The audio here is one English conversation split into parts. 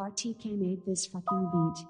RTK made this fucking beat.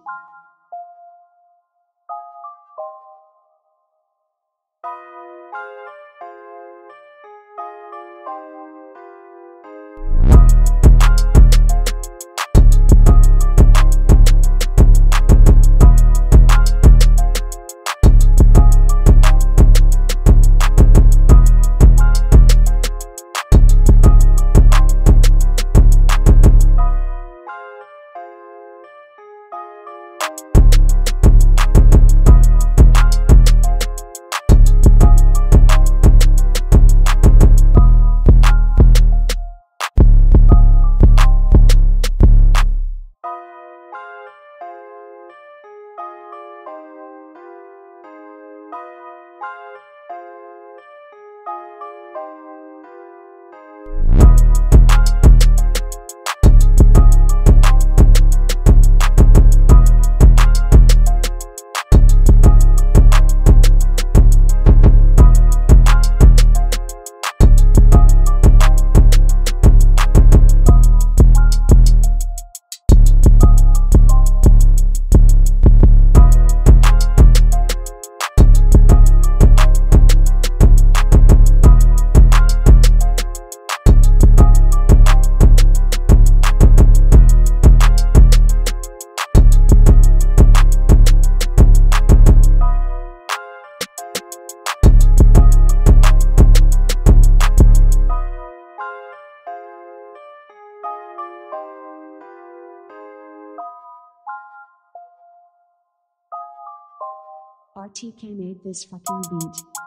RTK made this fucking beat.